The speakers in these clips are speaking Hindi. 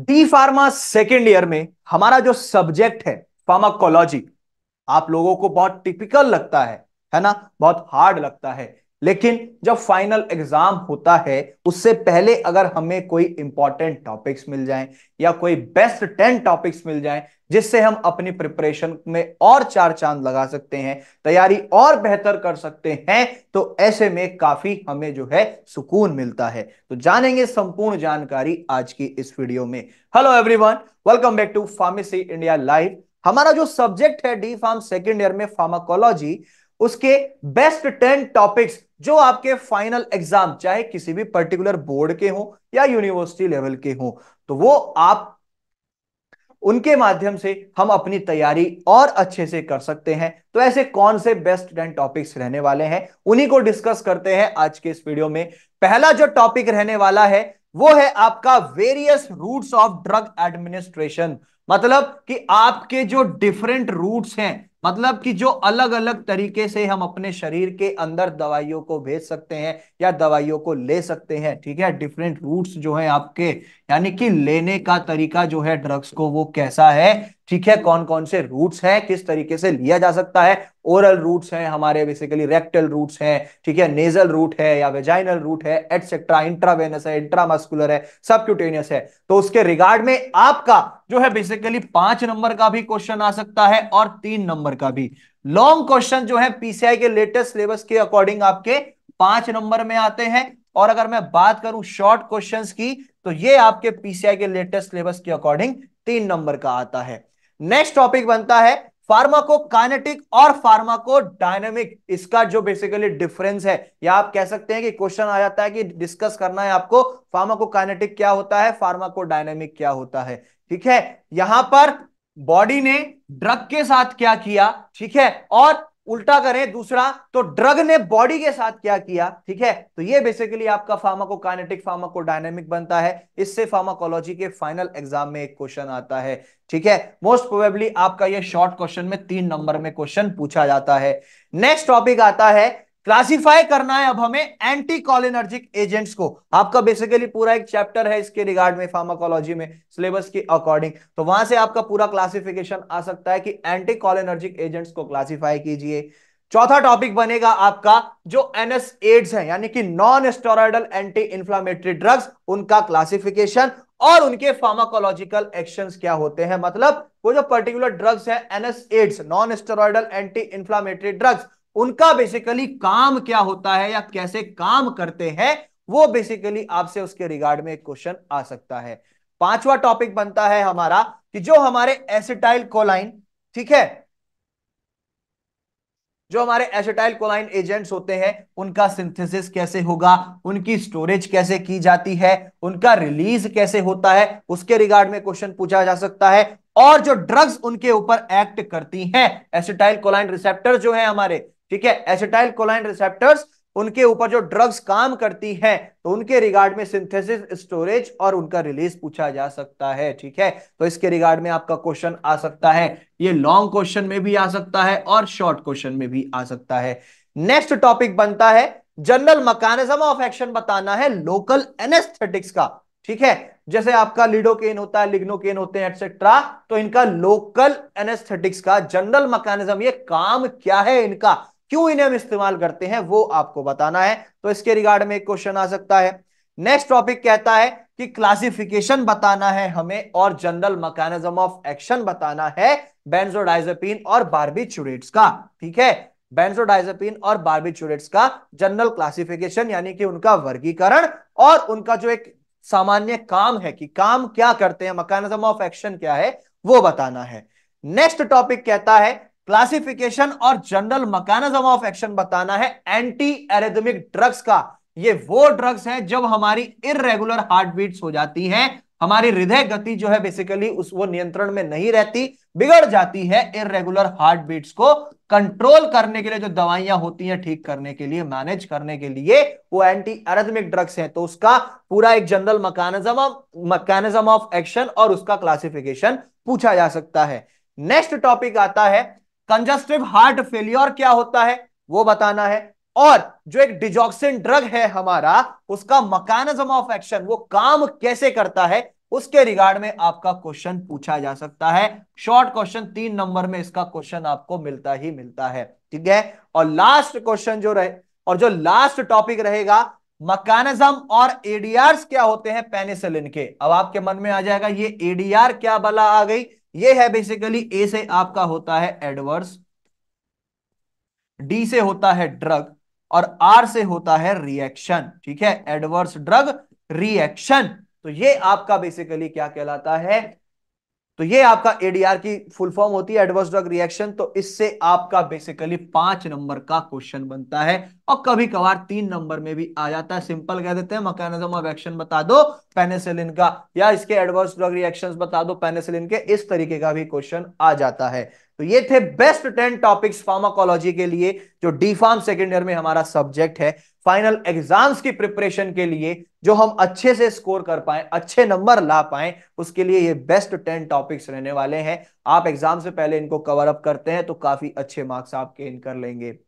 डी फार्मा सेकेंड ईयर में हमारा जो सब्जेक्ट है, फार्माकोलॉजी, आप लोगों को बहुत टिपिकल लगता है है ना? बहुत हार्ड लगता है। लेकिन जब फाइनल एग्ज़ाम होता है, उससे पहले अगर हमें कोई इंपॉर्टेंट टॉपिक्स मिल जाएँ या कोई बेस्ट टेन टॉपिक्स मिल जाएँ, जिससे हम अपनी प्रिपरेशन में और चार चाँद लगा सकते हैं, तैयारी और बेहतर कर सकते हैं तो ऐसे में काफ़ी हमें जो है सुकून मिलता है। तो जानेंगे संपूर्ण जानकारी आज की इस वीडियो में। Hello everyone welcome back to pharmacy India live हमारा जो सब्जेक्ट है डी फार्म सेकेंड ईयर में फार्माकोलॉजी उसके बेस्ट टेन टॉपिक्स जो आपके फाइनल एग्ज़ाम चाहे किसी भी पर्टिकुलर बोर्ड के हो या यूनिवर्सिटी लेवल के हो तो वो आप उनके माध्यम से हम अपनी तैयारी और अच्छे से कर सकते हैं। तो ऐसे कौन से बेस्ट टेन टॉपिक्स रहने वाले हैं, उन्हीं को डिस्कस करते हैं आज के इस वीडियो में। पहला जो टॉपिक रहने वाला है, वो है आपका various routes of drug administration मतलब कि आपके जो डिफरेंट रूट्स हैं मतलब कि जो अलग अलग तरीके से हम अपने शरीर के अंदर दवाइयों को भेज सकते हैं या दवाइयों को ले सकते हैं, ठीक है? डिफरेंट रूट्स जो है आपके, यानी कि लेने का तरीका जो है ड्रग्स को वो कैसा है ठीक है कौन कौन से रूट्स हैं, किस तरीके से लिया जा सकता है? ओरल रूट्स हैं हमारे बेसिकली रेक्टल रूट्स हैं, ठीक है? नेजल रूट है या वेजाइनल रूट है एटसेट्रा इंट्रावेनस है इंट्रामस्कुलर है सबक्यूटेनियस है। तो उसके रिगार्ड में आपका जो है बेसिकली पाँच नंबर का भी क्वेश्चन आ सकता है और तीन नंबर का भी। लॉन्ग क्वेश्चन जो है पीसीआई के लेटेस्ट सिलेबस के अकॉर्डिंग आपके पाँच नंबर में आते हैं। और अगर मैं बात करूँ शॉर्ट क्वेश्चंस की तो ये आपके पीसीआई के लेटेस्ट सिलेबस के अकॉर्डिंग तीन नंबर का आता है। नेक्स्ट टॉपिक बनता है फार्माको काइनेटिक और फार्माको डायनेमिक इसका जो बेसिकली डिफरेंस है, या आप कह सकते हैं कि क्वेश्चन आ जाता है कि डिस्कस करना है आपको फार्माको कानेटिक क्या होता है फार्माको डायनेमिक क्या होता है। ठीक है? यहाँ पर बॉडी ने ड्रग के साथ क्या किया? ठीक है? और उल्टा करें, दूसरा तो ड्रग ने बॉडी के साथ क्या किया? ठीक है? तो ये बेसिकली आपका फार्माकोकाइनेटिक फार्माकोडायनेमिक बनता है। इससे फार्माकोलॉजी के फाइनल एग्ज़ाम में एक क्वेश्चन आता है। ठीक है? मोस्ट प्रोबेबली आपका ये शॉर्ट क्वेश्चन में तीन नंबर में क्वेश्चन पूछा जाता है। नेक्स्ट टॉपिक आता है क्लासिफाई करना है अब हमें एंटी कॉलिनर्जिक एजेंट्स को। आपका बेसिकली पूरा एक चैप्टर है इसके रिगार्ड में फार्माकोलॉजी में सिलेबस के अकॉर्डिंग तो वहाँ से आपका पूरा क्लासिफिकेशन आ सकता है कि एंटी कॉलिनर्जिक एजेंट्स को क्लासिफाई कीजिए। चौथा टॉपिक बनेगा आपका जो एनएस एड्स है, यानी कि non steroidal anti inflammatory drugs उनका क्लासिफिकेशन और उनके फार्माकोलॉजिकल एक्शंस क्या होते हैं। मतलब वो जो पर्टिकुलर ड्रग्स है NSAIDs non steroidal anti inflammatory drugs उनका बेसिकली काम क्या होता है या कैसे काम करते हैं, वो बेसिकली आपसे उसके रिगार्ड में एक क्वेश्चन आ सकता है। पांचवा टॉपिक बनता है हमारा कि जो हमारे एसिटाइल कोलाइन, ठीक है? जो हमारे एसिटाइल कोलाइन एजेंट्स होते हैं, उनका सिंथेसिस कैसे होगा, उनकी स्टोरेज कैसे की जाती है, उनका रिलीज़ कैसे होता है, उसके रिगार्ड में क्वेश्चन पूछा जा सकता है। और जो ड्रग्स उनके ऊपर एक्ट करती हैं एसिटाइल कोलाइन रिसेप्टर जो है हमारे ठीक है एसिटाइल कोलाइन रिसेप्टर्स उनके ऊपर जो ड्रग्स काम करती हैं तो उनके रिगार्ड में सिंथेसिस स्टोरेज और उनका रिलीज़ पूछा जा सकता है, ठीक है? तो इसके रिगार्ड में आपका क्वेश्चन आ सकता है, ये लॉन्ग क्वेश्चन में भी आ सकता है और शॉर्ट क्वेश्चन में भी आ सकता है। नेक्स्ट टॉपिक बनता है जनरल मैकेनिज्म ऑफ़ एक्शन बताना है लोकल एनेस्थेटिक्स का, ठीक है? जैसे आपका लिडोकेन होता है लिग्नोकेन होते हैं एटसेट्रा तो इनका लोकल एनेस्थेटिक्स का जनरल मकानिज्म ये काम क्या है इनका? क्यों इन्हें हम इस्तेमाल करते हैं, वो आपको बताना है। तो इसके रिगार्ड में एक क्वेश्चन आ सकता है। नेक्स्ट टॉपिक कहता है कि क्लासिफिकेशन बताना है हमें और जनरल मैकेनिज्म ऑफ़ एक्शन बताना है बेंजोडाइजेपिन और बारबिचुरेट्स का। ठीक है? बेंजोडाइजेपिन और बारबिचुरेट्स का जनरल क्लासिफिकेशन यानी कि उनका वर्गीकरण और उनका जो एक सामान्य काम है कि काम क्या करते हैं मैकेनिज्म ऑफ़ एक्शन क्या है, वो बताना है। नेक्स्ट टॉपिक कहता है क्लासिफिकेशन और जनरल मैकेनिज्म ऑफ़ एक्शन बताना है। एंटी एरेदमिक ड्रग्स का। ये वो ड्रग्स हैं जब हमारी इरेगुलर हार्ट बीट्स हो जाती हैं, हमारी हृदय गति जो है बेसिकली उस वो नियंत्रण में नहीं रहती, बिगड़ जाती है इरेगुलर हार्ट बीट्स को कंट्रोल करने के लिए, जो दवाइयाँ होती हैं ठीक करने के लिए मैनेज करने के लिए, वो एंटी एरेथमिक ड्रग्स हैं। तो उसका पूरा एक general mechanism mechanism of action और उसका क्लासिफिकेशन पूछा जा सकता है। नेक्स्ट टॉपिक आता है कंजस्टिव हार्ट फेलियर क्या होता है? वो बताना है। और जो एक डिजॉक्सिन ड्रग है हमारा, उसका मैकेनिज्म ऑफ़ एक्शन वो काम कैसे करता है? उसके रिगार्ड में आपका क्वेश्चन पूछा जा सकता है। शॉर्ट क्वेश्चन तीन नंबर में इसका क्वेश्चन आपको मिलता ही मिलता है। ठीक है? और लास्ट क्वेश्चन जो रहे, और जो लास्ट टॉपिक रहेगा मकानिज्म और एडीआर क्या होते हैं? पेनिसिलिन के। अब आपके मन में आ जाएगा, ये एडीआर क्या बला आ गई? ये है बेसिकली ए से आपका होता है एडवर्स डी से होता है ड्रग और आर से होता है रिएक्शन ठीक है? एडवर्स ड्रग रिएक्शन तो ये आपका बेसिकली क्या कहलाता है? तो ये आपका एडीआर की फुल फॉर्म होती है एडवर्स ड्रग रिएक्शन तो इससे आपका बेसिकली पाँच नंबर का क्वेश्चन बनता है। और कभी कभार तीन नंबर में भी आ जाता है। सिंपल कह देते हैं मैकेनिज्म ऑफ़ एक्शन बता दो पेनिसिलिन का, या इसके एडवर्स ड्रग रिएक्शंस बता दो पेनिसिलिन के, इस तरीके का भी क्वेश्चन आ जाता है। तो ये थे बेस्ट टेन टॉपिक्स फार्माकोलॉजी के लिए, जो डी फार्म सेकेंड ईयर में हमारा सब्जेक्ट है। फाइनल एग्ज़ाम्स की प्रिपरेशन के लिए, जो हम अच्छे से स्कोर कर पाए, अच्छे नंबर ला पाए, उसके लिए ये बेस्ट टेन टॉपिक्स रहने वाले हैं। आप एग्ज़ाम से पहले इनको कवर अप करते हैं तो काफ़ी अच्छे मार्क्स आप गेन कर लेंगे।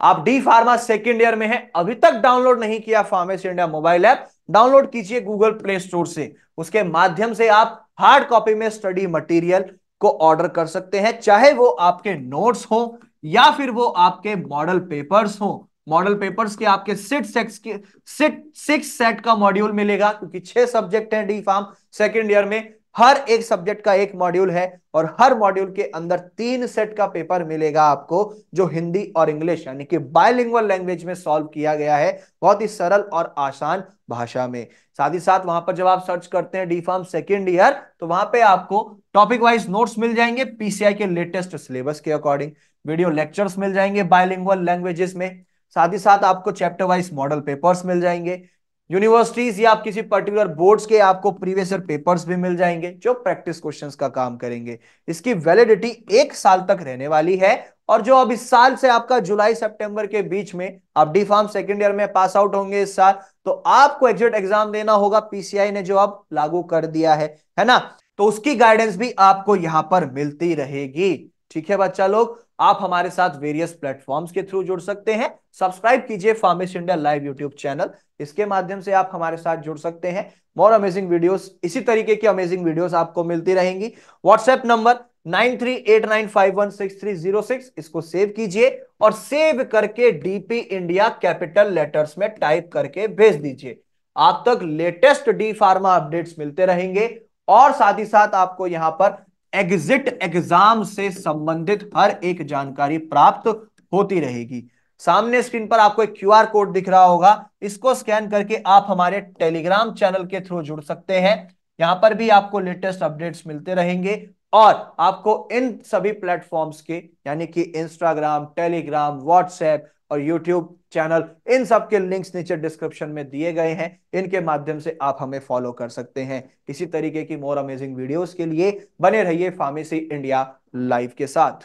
आप डी फार्मा सेकेंड ईयर में है, अभी तक डाउनलोड नहीं किया pharmacy India mobile app download कीजिए गूगल प्ले स्टोर से। उसके माध्यम से आप हार्ड कॉपी में स्टडी मटेरियल को ऑर्डर कर सकते हैं, चाहे वो आपके नोट्स हो या फिर वो आपके मॉडल पेपर्स हो। मॉडल पेपर्स के आपके सिट सेक्स के सिट सिक्स सेट का मॉड्यूल मिलेगा, क्योंकि छह सब्जेक्ट हैं डी फार्म सेकेंड ईयर में। हर एक सब्जेक्ट का एक मॉड्यूल है और हर मॉड्यूल के अंदर तीन सेट का पेपर मिलेगा आपको, जो हिंदी और इंग्लिश यानी कि बायलिंगुअल लैंग्वेज में सॉल्व किया गया है, बहुत ही सरल और आसान भाषा में। साथ ही साथ वहाँ पर जब आप सर्च करते हैं डी फार्म सेकेंड ईयर तो वहाँ पे आपको टॉपिक वाइज नोट्स मिल जाएँगे पीसीआई के लेटेस्ट सिलेबस के अकॉर्डिंग वीडियो लेक्चर्स मिल जाएँगे बायलिंगुअल लैंग्वेजेस में। साथ ही साथ आपको चैप्टर वाइज मॉडल पेपर्स मिल जाएँगे। यूनिवर्सिटीज या आप किसी पर्टिकुलर बोर्ड्स के आपको प्रीवियस ईयर पेपर्स भी मिल जाएँगे, जो प्रैक्टिस क्वेश्चंस का काम करेंगे। इसकी वैलिडिटी एक साल तक रहने वाली है और जो अब इस साल से आपका जुलाई, सितंबर के बीच में आप डी फार्म सेकेंड ईयर में पास आउट होंगे इस साल तो आपको एग्जिट एग्ज़ाम देना होगा। पीसीआई ने जो अब लागू कर दिया है है ना? तो उसकी गाइडेंस भी आपको यहाँ पर मिलती रहेगी। ठीक है बच्चा लोग? आप हमारे साथ वेरियस प्लेटफॉर्म्स के थ्रू जुड़ सकते हैं। सब्सक्राइब कीजिए pharmacy India live YouTube channel इसके माध्यम से आप हमारे साथ जुड़ सकते हैं। मोर अमेजिंग वीडियोस इसी तरीके की अमेजिंग वीडियोस आपको मिलती रहेंगी। WhatsApp number nine three eight nine five one six three zero six इसको सेव कीजिए और सेव करके डीपी इंडिया कैपिटल लेटर्स में टाइप करके भेज दीजिए। आप तक लेटेस्ट डी फार्मा अपडेट्स मिलते रहेंगे और साथ ही साथ आपको यहाँ पर एग्जिट एग्ज़ाम से संबंधित हर एक जानकारी प्राप्त होती रहेगी। सामने स्क्रीन पर आपको एक क्यूआर कोड दिख रहा होगा। इसको स्कैन करके आप हमारे टेलीग्राम चैनल के थ्रू जुड़ सकते हैं। यहाँ पर भी आपको लेटेस्ट अपडेट्स मिलते रहेंगे और आपको इन सभी प्लेटफॉर्म्स के, यानी कि इंस्टाग्राम टेलीग्राम व्हाट्सएप और यूट्यूब चैनल इन सब के लिंक्स नीचे डिस्क्रिप्शन में दिए गए हैं। इनके माध्यम से आप हमें फॉलो कर सकते हैं। इसी तरीके की मोर अमेजिंग वीडियोस के लिए बने रहिए फार्मेसी इंडिया लाइव के साथ।